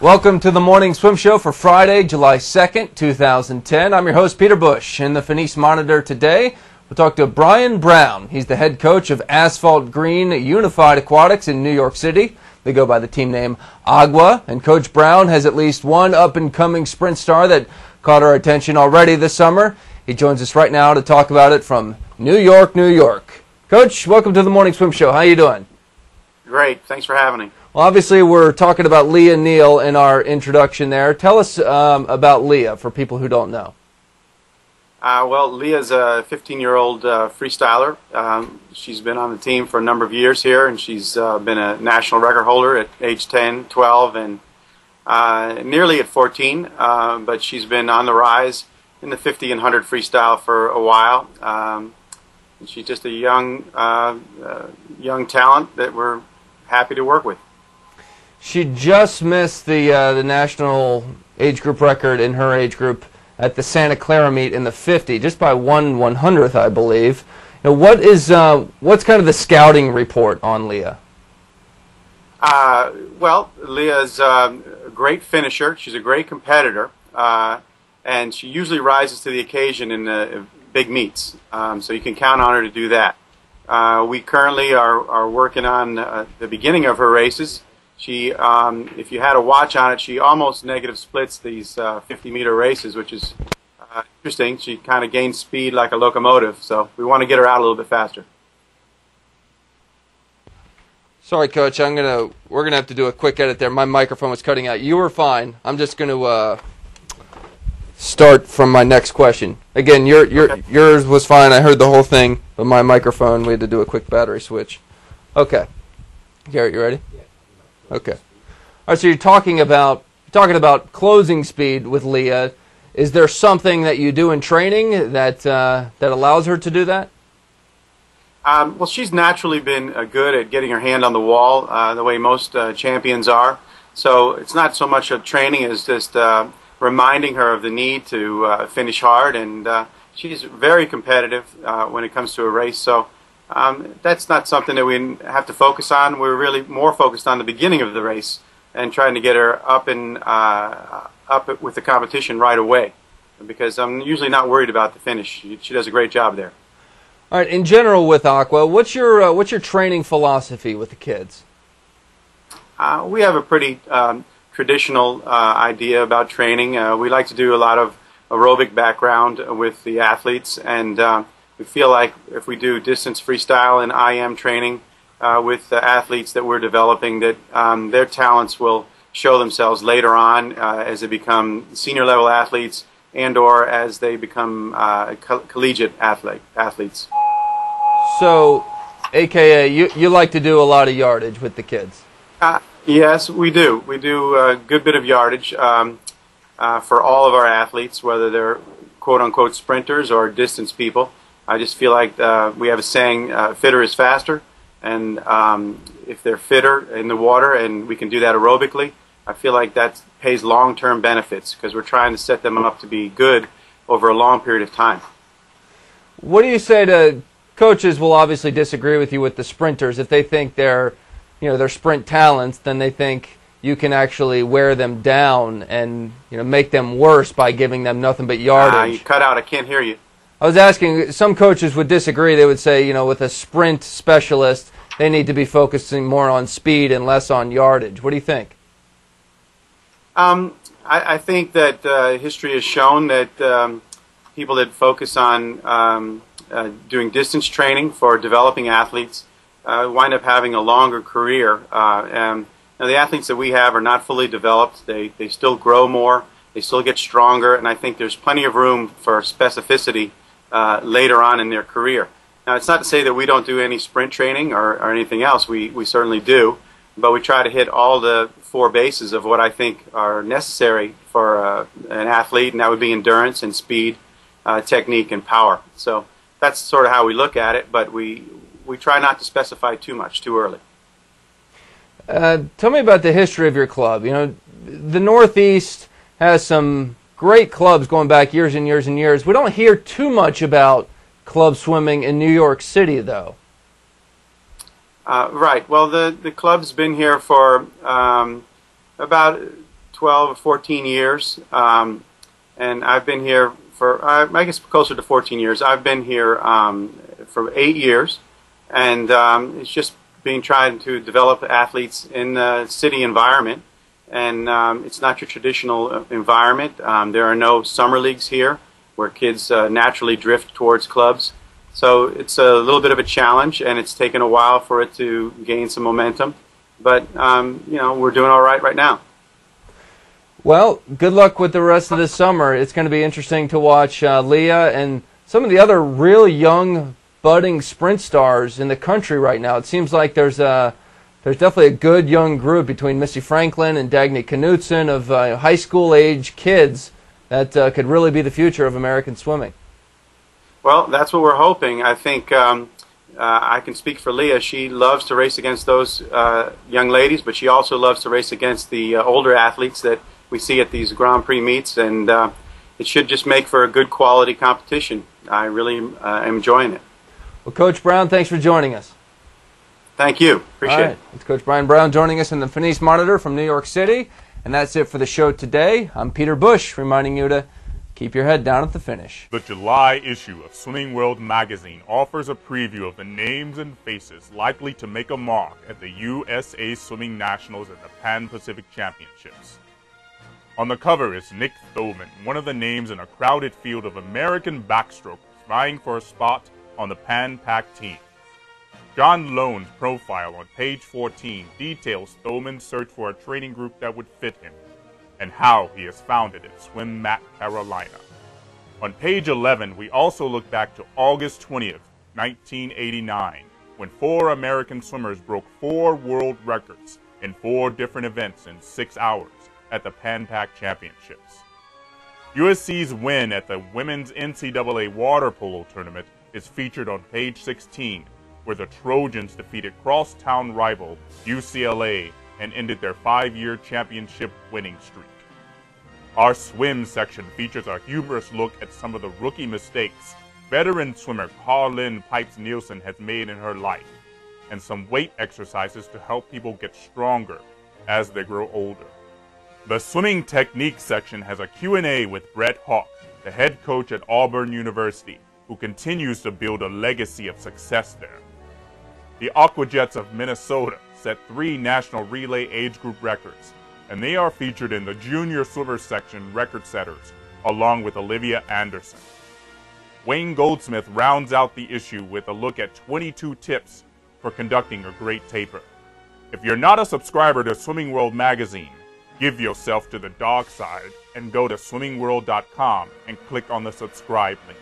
Welcome to the Morning Swim Show for Friday, July 2nd, 2010. I'm your host, Peter Busch. In the Finis Monitor today, we'll talk to Brian Brown. He's the head coach of Asphalt Green Unified Aquatics in New York City. They go by the team name AGUA, and Coach Brown has at least one up and coming sprint star that caught our attention already this summer. He joins us right now to talk about it from New York, New York. Coach, welcome to the Morning Swim Show. How are you doing? Great. Thanks for having me. Well, obviously, we're talking about Lia Neal in our introduction there. Tell us um, about Lia for people who don't know. Uh, well, Lia's a 15 year old uh, freestyler. Um, she's been on the team for a number of years here, and she's uh, been a national record holder at age 10, 12, and uh, nearly at 14. Uh, but she's been on the rise in the 50 and 100 freestyle for a while. Um, she's just a young, uh, young talent that we're happy to work with. She just missed the the national age group record in her age group at the Santa Clara meet in the 50, just by one one hundredth, I believe. Know, what is uh, what's kind of the scouting report on Lia? Uh, well, Lia's um, a great finisher. She's a great competitor, uh, and she usually rises to the occasion in the big meets. Um, so you can count on her to do that. Uh, we currently are, are working on uh, the beginning of her races. She, um, if you had a watch on it, she almost negative splits these uh, 50 meter races, which is uh, interesting. She kind of gains speed like a locomotive, so we want to get her out a little bit faster. Sorry, Coach. I'm gonna. We're gonna have to do a quick edit there. My microphone was cutting out. You were fine. I'm just gonna uh, start from my next question. Again, your your okay. yours was fine. I heard the whole thing, but my microphone we had to do a quick battery switch. Okay, Garrett, you ready? Yeah. Okay. All right. So you're talking about talking about closing speed with Lia. Is there something that you do in training that uh, that allows her to do that? Um, well, she's naturally been uh, good at getting her hand on the wall, uh, the way most uh, champions are. So it's not so much of training as just uh, reminding her of the need to uh, finish hard. And she's very competitive when it comes to a race. So um, that's not something that we have to focus on. We're really more focused on the beginning of the race and trying to get her up and uh, up with the competition right away. Because I'm usually not worried about the finish. She, she does a great job there. All right. In general, with AGUA, what's your uh, what's your training philosophy with the kids? Uh, we have a pretty um, traditional uh, idea about training. Uh, we like to do a lot of aerobic background with the athletes and uh, we feel like if we do distance freestyle and IM training uh, with the athletes that we're developing, that um, their talents will show themselves later on uh, as they become senior level athletes and or as they become uh, co- collegiate athlete, athletes. So, AKA, you, you like to do a lot of yardage with the kids? Uh, yes, we do. We do a good bit of yardage um, uh, for all of our athletes, whether they're quote unquote sprinters or distance people. I just feel like uh, we have a saying, uh, fitter is faster. And um, if they're fitter in the water and we can do that aerobically, I feel like that pays long term benefits because we're trying to set them up to be good over a long period of time. What do you say to coaches will obviously disagree with you with the sprinters if they think they're you know they're sprint talents then they think you can actually wear them down and you know make them worse by giving them nothing but yardage. Uh, you cut out. I can't hear you. I was asking, some coaches would disagree. They would say, you know, with a sprint specialist, they need to be focusing more on speed and less on yardage. What do you think? Um, I, I, think that uh, history has shown that um, people that focus on um, uh, doing distance training for developing athletes uh, wind up having a longer career. Uh, and now the athletes that we have are not fully developed. They, they still grow more. They still get stronger. And I think there's plenty of room for specificity uh, later on in their career. Now, it's not to say that we don't do any sprint training or, or anything else. We, we certainly do, but we try to hit all the four bases of what I think are necessary for uh, an athlete, and that would be endurance and speed, uh, technique, and power. So that's sort of how we look at it, but we, we try not to specify too much too early. Uh, tell me about the history of your club. You know, the Northeast has some great clubs going back years and years and years. We don't hear too much about club swimming in New York City, though. Uh, right. Well, the, the club's been here for um, about 12 or 14 years, um, and I've been here for, uh, I guess, closer to 14 years. I've been here um, for eight years, and um, it's just been trying to develop athletes in the city environment. And um, it's not your traditional uh, environment. Um, there are no summer leagues here where kids uh, naturally drift towards clubs. So it's a little bit of a challenge, and it's taken a while for it to gain some momentum. But um, you know, we're doing all right right now. Well, good luck with the rest of the summer. It's going to be interesting to watch uh, Lia and some of the other real young, budding sprint stars in the country right now. It seems like there's a there's definitely a good young group between Missy Franklin and Dagny Knutson of uh, high school age kids that uh, could really be the future of American swimming. Well, that's what we're hoping. I think um, uh, I can speak for Lia. She loves to race against those uh, young ladies, but she also loves to race against the uh, older athletes that we see at these Grand Prix meets, and uh, it should just make for a good quality competition. I really uh, am enjoying it. Well, Coach Brown, thanks for joining us. Thank you. Appreciate right. it. It's Coach Brian Brown joining us in the Finis Monitor from New York City. And that's it for the show today. I'm Peter Busch, reminding you to keep your head down at the finish. The July issue of Swimming World magazine offers a preview of the names and faces likely to make a mark at the USA Swimming Nationals and the Pan Pacific Championships. On the cover is Nick Thoman, one of the names in a crowded field of American backstrokers vying for a spot on the Pan Pac team. John Lohn's profile on page 14 details Thoman's search for a training group that would fit him and how he has found it SwimMAC Carolina. On page 11, we also look back to August 20th, 1989, when four American swimmers broke four world records in four different events in six hours at the Pan Pac Championships. USC's win at the Women's NCAA Water Polo Tournament is featured on page 16, where the Trojans defeated crosstown rival UCLA and ended their five year championship winning streak. Our swim section features a humorous look at some of the rookie mistakes veteran swimmer Karlyn Pipes-Neilsen has made in her life, and some weight exercises to help people get stronger as they grow older. The swimming technique section has a Q&A with Brett Hawke, the head coach at Auburn University, who continues to build a legacy of success there. The Aquajets of Minnesota set three national relay age group records, and they are featured in the junior swimmer section record setters, along with Olivia Anderson. Wayne Goldsmith rounds out the issue with a look at 22 tips for conducting a great taper. If you're not a subscriber to Swimming World magazine, give yourself to the dog side and go to swimmingworld.com and click on the subscribe link.